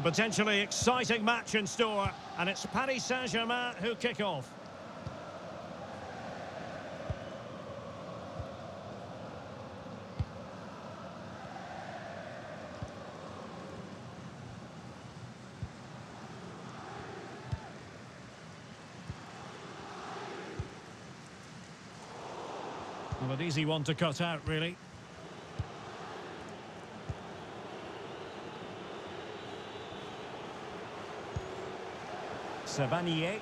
A potentially exciting match in store, and it's Paris Saint-Germain who kick off. Well, an easy one to cut out, really. Savanier.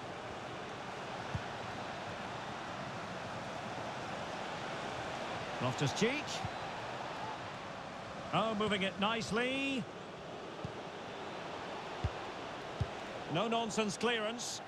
Loftus-Cheek. Oh, moving it nicely. No-nonsense clearance.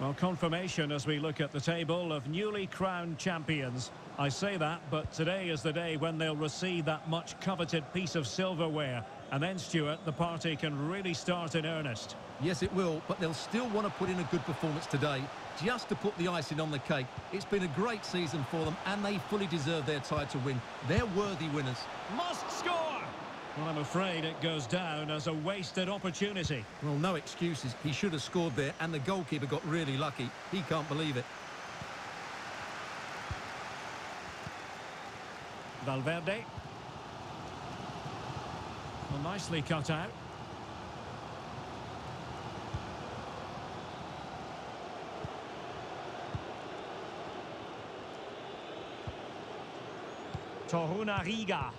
Well, confirmation as we look at the table of newly crowned champions. I say that, but today is the day when they'll receive that much coveted piece of silverware. And then, Stuart, the party can really start in earnest. Yes, it will, but they'll still want to put in a good performance today, just to put the icing on the cake. It's been a great season for them, and they fully deserve their title win. They're worthy winners. Must score! Well, I'm afraid it goes down as a wasted opportunity. Well, no excuses. He should have scored there, and the goalkeeper got really lucky. He can't believe it. Valverde. Well, nicely cut out. Torunarigha.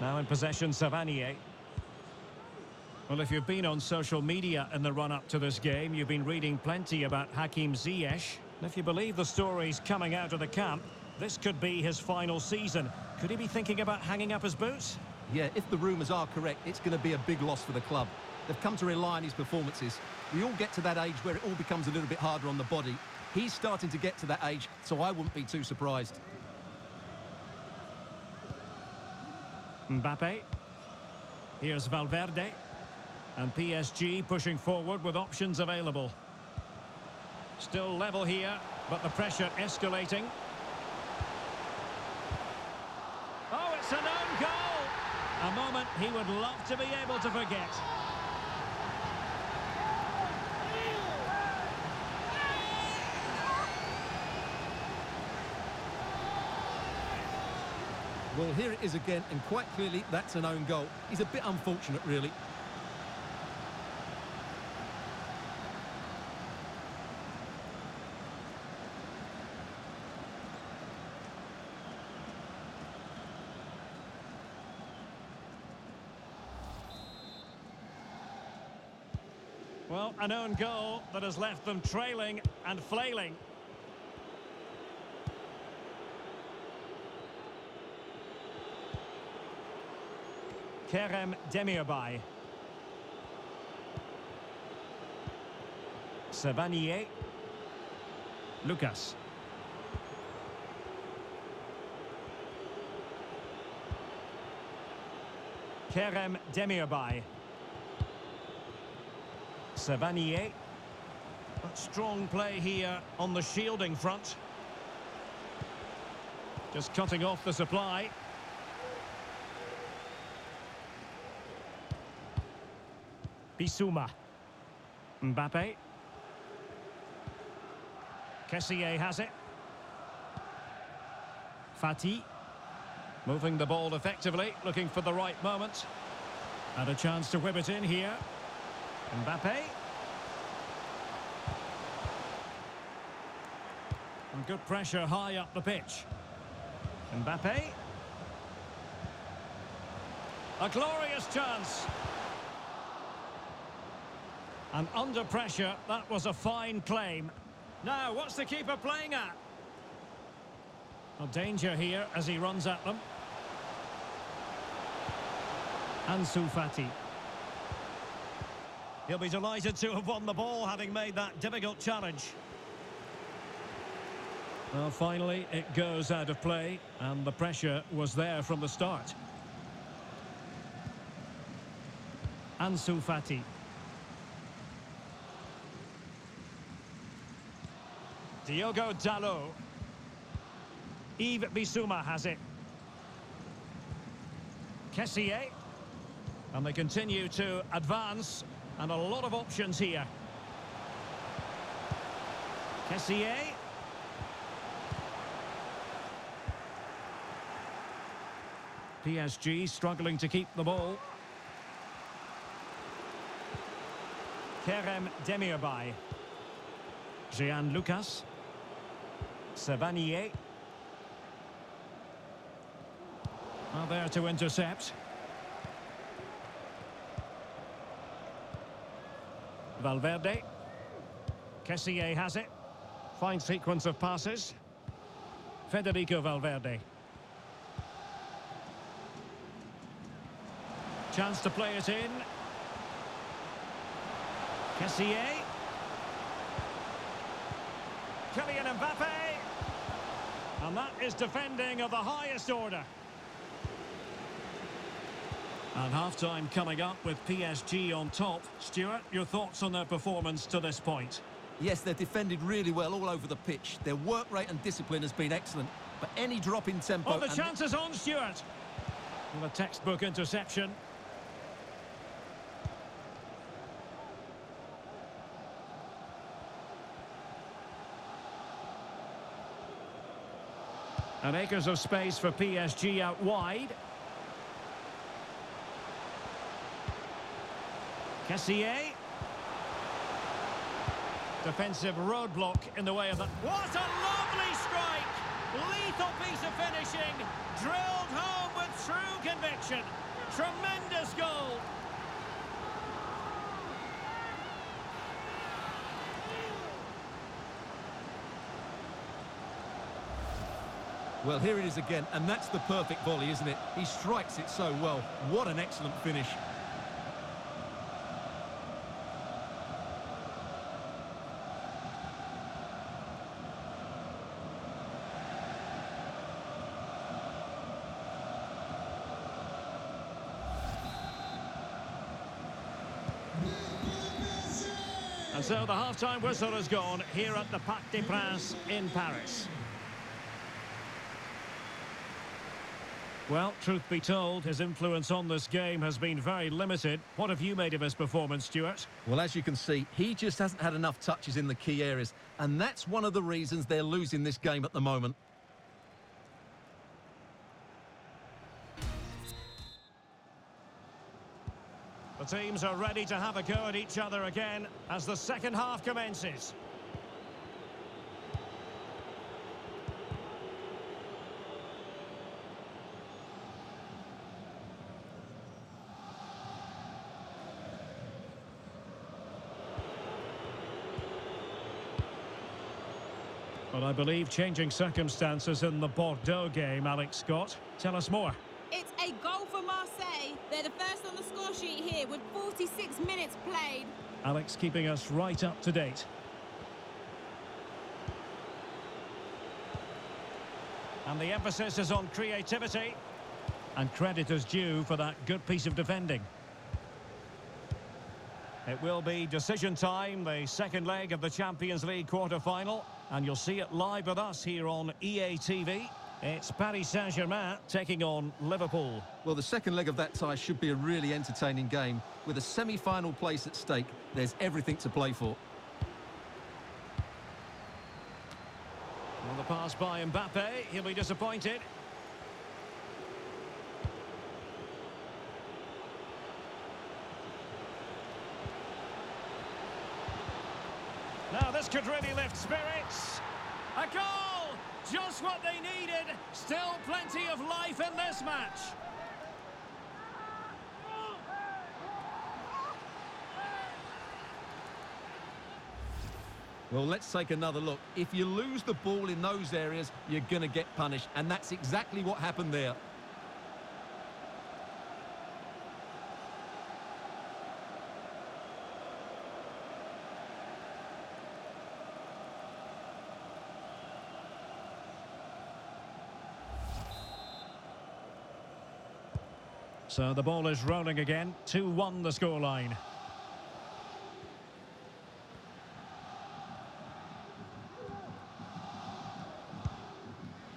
Now in possession, Savanier. Well, if you've been on social media in the run-up to this game, you've been reading plenty about Hakim Ziyech. And if you believe the stories coming out of the camp, this could be his final season. Could he be thinking about hanging up his boots? Yeah, if the rumours are correct, it's going to be a big loss for the club. They've come to rely on his performances. We all get to that age where it all becomes a little bit harder on the body. He's starting to get to that age, so I wouldn't be too surprised. Mbappe. Here's Valverde. And PSG pushing forward with options available. Still level here, but the pressure escalating. Oh, it's an own goal! A moment he would love to be able to forget. Well, here it is again, and quite clearly that's an own goal. He's a bit unfortunate, really. An own goal that has left them trailing and flailing. Kerem Demirbay. Savanier. Lucas. Kerem Demirbay. Savanier. But strong play here on the shielding front. Just cutting off the supply. Bissouma. Mbappe. Kessié has it. Fati. Moving the ball effectively, looking for the right moment. And a chance to whip it in here. Mbappe. And good pressure high up the pitch. Mbappe. A glorious chance. And under pressure, that was a fine claim. Now, what's the keeper playing at? A danger here as he runs at them. Ansu Fati. He'll be delighted to have won the ball, having made that difficult challenge. Well, finally, it goes out of play, and the pressure was there from the start. Ansu Fati. Diogo Dalot. Yves Bissouma has it. Kessié. And they continue to advance. And a lot of options here. Kessié. PSG struggling to keep the ball. Kerem Demirbay. Jean Lucas. Savanier. Are there to intercept. Valverde. Kessié has it. Fine sequence of passes. Federico Valverde. Chance to play it in. Kessié. Kylian Mbappe. And that is defending of the highest order. And half-time coming up with PSG on top. Stuart, your thoughts on their performance to this point? Yes, they've defended really well all over the pitch. Their work rate and discipline has been excellent. But any drop in tempo... Oh, the chance is on, Stuart. And a textbook interception. And acres of space for PSG out wide. Kessié. Defensive roadblock in the way of that. What a lovely strike! Lethal piece of finishing. Drilled home with true conviction. Tremendous goal. Well, here it is again, and that's the perfect volley, isn't it? He strikes it so well. What an excellent finish. So the half-time whistle has gone here at the Parc des Princes in Paris. Well, truth be told, his influence on this game has been very limited. What have you made of his performance, Stuart? Well, as you can see, he just hasn't had enough touches in the key areas, and that's one of the reasons they're losing this game at the moment. The teams are ready to have a go at each other again as the second half commences. But I believe changing circumstances in the Bordeaux game, Alex Scott. Tell us more. It's a goal for Marseille. They're the first on the score sheet here with 46 minutes played. Alex keeping us right up to date. And the emphasis is on creativity. And credit is due for that good piece of defending. It will be decision time, the second leg of the Champions League quarter-final. And you'll see it live with us here on EA TV. It's Paris Saint-Germain taking on Liverpool. Well, the second leg of that tie should be a really entertaining game. With a semi-final place at stake, there's everything to play for. On the pass by Mbappe, he'll be disappointed. Now this could really lift spirits. A goal! Just what they needed. Still plenty of life in this match. Well, let's take another look. If you lose the ball in those areas, you're going to get punished, and that's exactly what happened there. So the ball is rolling again. 2-1 the scoreline.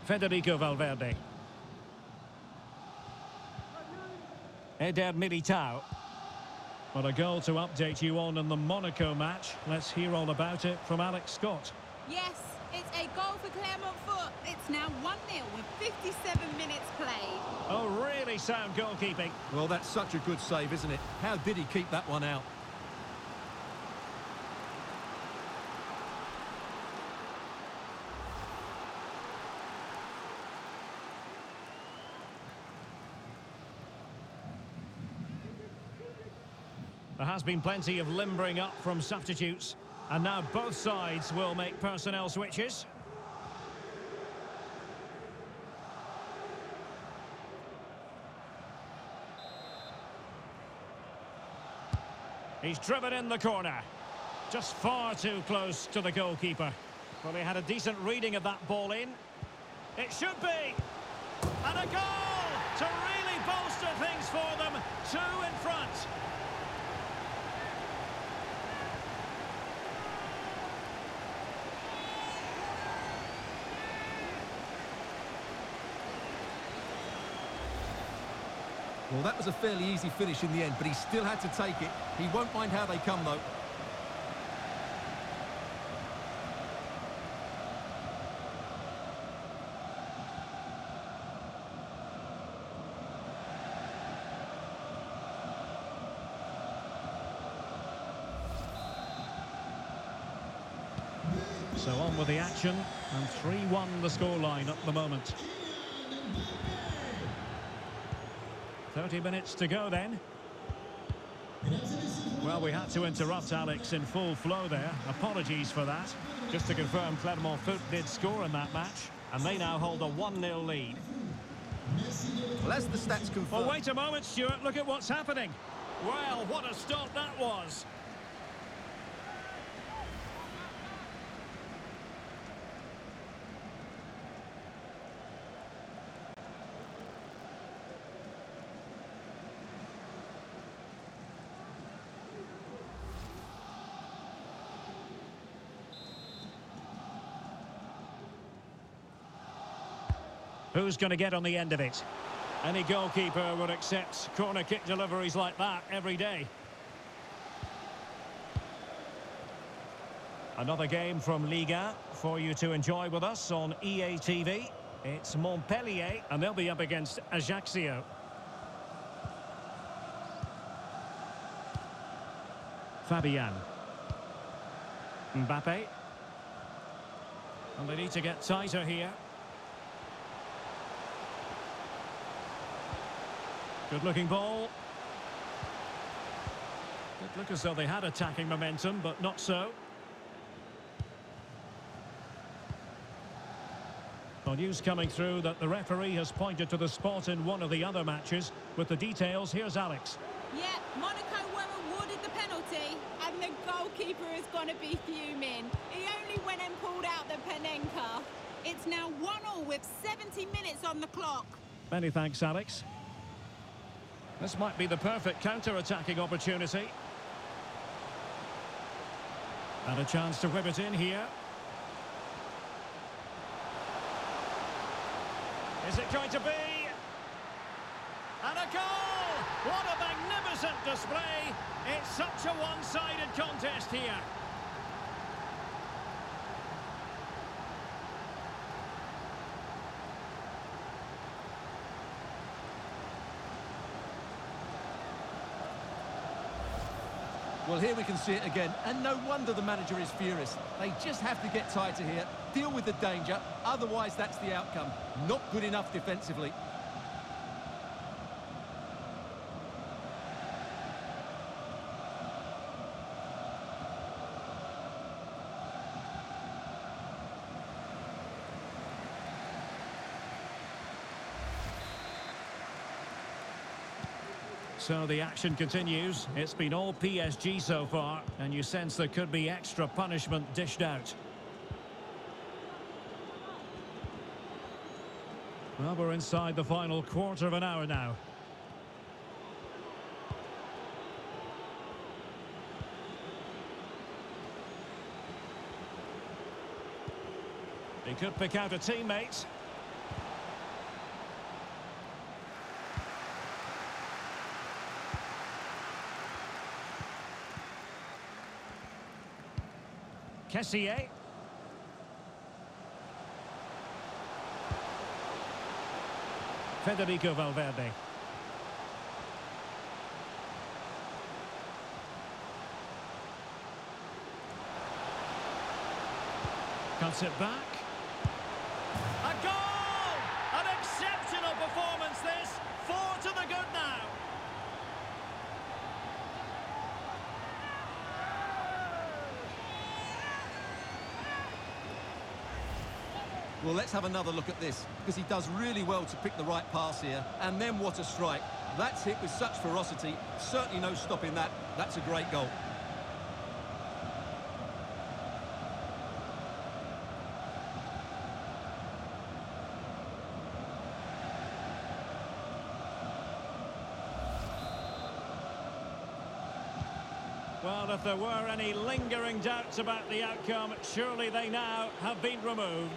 Federico Valverde. Eder Militao. Well, a goal to update you on in the Monaco match. Let's hear all about it from Alex Scott. Yes, a goal for Clermont Foot. It's now 1-0 with 57 minutes played. Oh, really sound goalkeeping. Well, that's such a good save, isn't it? How did he keep that one out? There has been plenty of limbering up from substitutes. And now both sides will make personnel switches. He's driven in the corner. Just far too close to the goalkeeper. Well, he had a decent reading of that ball in. It should be. And a goal to really bolster things for them. Two in front. Well, that was a fairly easy finish in the end, but he still had to take it. He won't mind how they come, though. So on with the action, and 3-1 the scoreline at the moment. 30 minutes to go then. Well, we had to interrupt Alex in full flow there. Apologies for that. Just to confirm, Clermont Foot did score in that match, and they now hold a 1-0 lead. Well, as the stats confirm... Oh, wait a moment, Stuart. Look at what's happening. Well, what a stop that was. Who's going to get on the end of it? Any goalkeeper would accept corner kick deliveries like that every day. Another game from Liga for you to enjoy with us on EA TV. It's Montpellier, and they'll be up against Ajaccio. Fabian. Mbappe. And they need to get tighter here. Good looking ball. It looked as though they had attacking momentum, but not so. Well, news coming through that the referee has pointed to the spot in one of the other matches. With the details, here's Alex. Yeah, Monaco were awarded the penalty, and the goalkeeper is going to be fuming. He only went and pulled out the Panenka. It's now 1-0 with 70 minutes on the clock. Many thanks, Alex. This might be the perfect counter-attacking opportunity. And a chance to whip it in here. Is it going to be? And a goal! What a magnificent display! It's such a one-sided contest here. Well, here we can see it again, and no wonder the manager is furious. They just have to get tighter here, deal with the danger, otherwise that's the outcome. Not good enough defensively. So the action continues. It's been all PSG so far, and you sense there could be extra punishment dished out. Well, we're inside the final quarter of an hour now. He could pick out a teammate. Kessié. Federico Valverde. Cuts it back. A goal! An exceptional performance this. Four to the good now. Well, let's have another look at this, because he does really well to pick the right pass here. And then what a strike. That's hit with such ferocity. Certainly no stopping that. That's a great goal. Well, if there were any lingering doubts about the outcome, surely they now have been removed.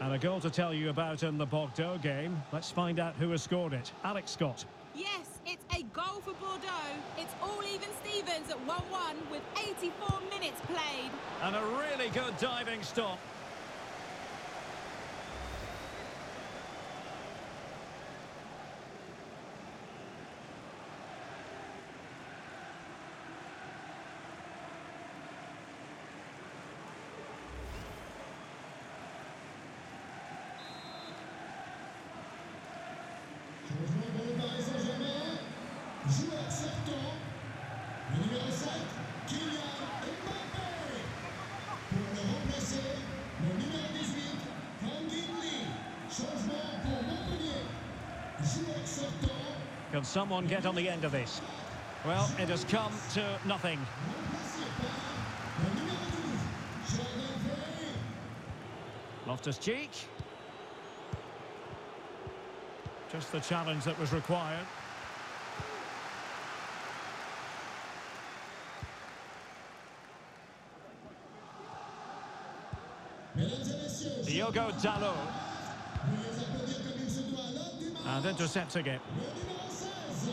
And a goal to tell you about in the Bordeaux game. Let's find out who has scored it. Alex Scott. Yes, it's a goal for Bordeaux. It's all even Stevens at 1-1 with 84 minutes played. And a really good diving stop. Can someone get on the end of this? Well, it has come to nothing. Remplacé par le numéro 12, Jordan Ferri. Loftus-Cheek. Just the challenge that was required. Diogo Dalot. And intercepting it. Le numéro 16,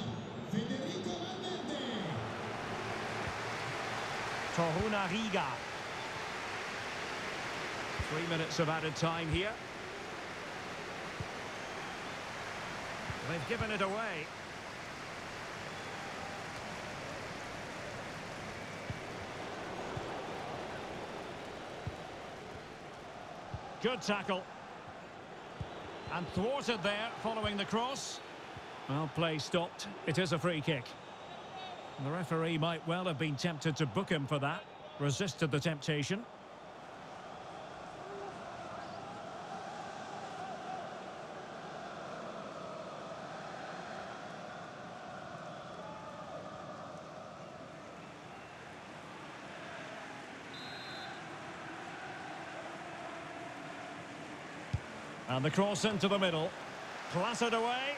Federico Valverde. Torunarigha. Three minutes of added time here. They've given it away. Good tackle. And thwarted there following the cross. Well, play stopped. It is a free kick. The referee might well have been tempted to book him for that. Resisted the temptation. And the cross into the middle. Clattered away.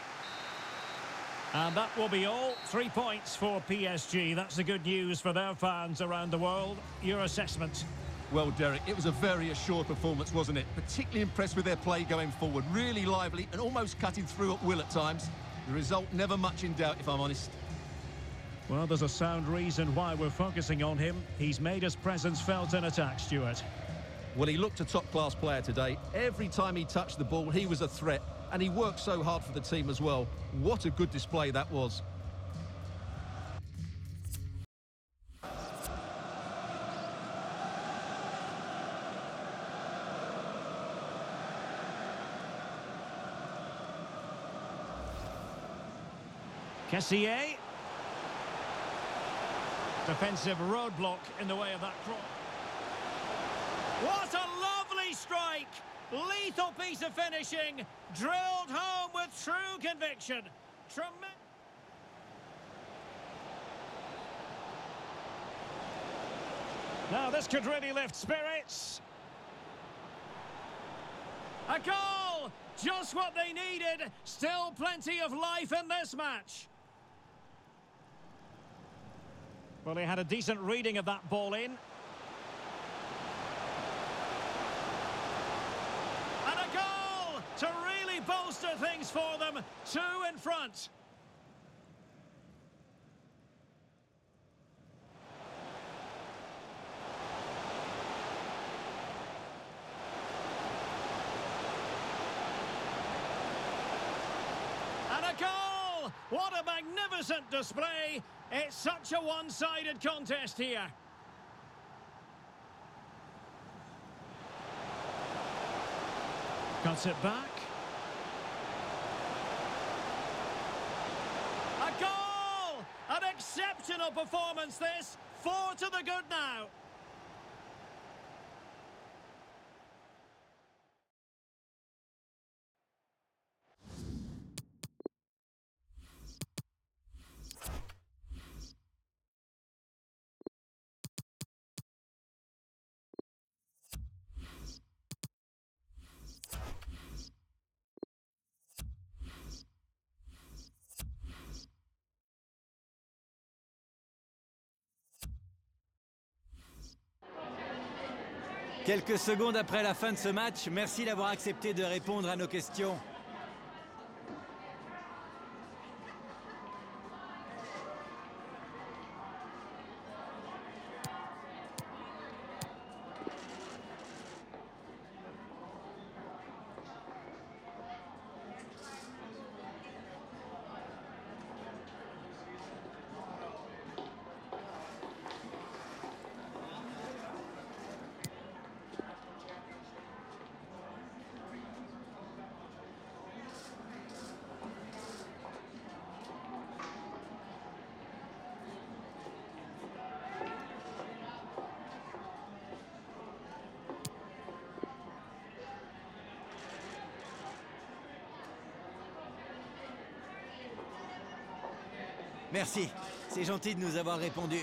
And that will be all. Three points for PSG. That's the good news for their fans around the world. Your assessment? Well, Derek, it was a very assured performance, wasn't it? Particularly impressed with their play going forward. Really lively and almost cutting through at will at times. The result never much in doubt, if I'm honest. Well, there's a sound reason why we're focusing on him. He's made his presence felt in attack, Stuart. Well, he looked a top-class player today. Every time he touched the ball, he was a threat. And he worked so hard for the team as well. What a good display that was. Kessié. Defensive roadblock in the way of that cross. What a lovely strike! Lethal piece of finishing, drilled home with true conviction. Tremendous. Now this could really lift spirits. A goal! Just what they needed. Still plenty of life in this match. Well, he had a decent reading of that ball in. to really bolster things for them. Two in front. And a goal! What a magnificent display. It's such a one-sided contest here. Cuts it back. A goal! An exceptional performance this. Four to the good now. Quelques secondes après la fin de ce match, merci d'avoir accepté de répondre à nos questions. Merci, c'est gentil de nous avoir répondu.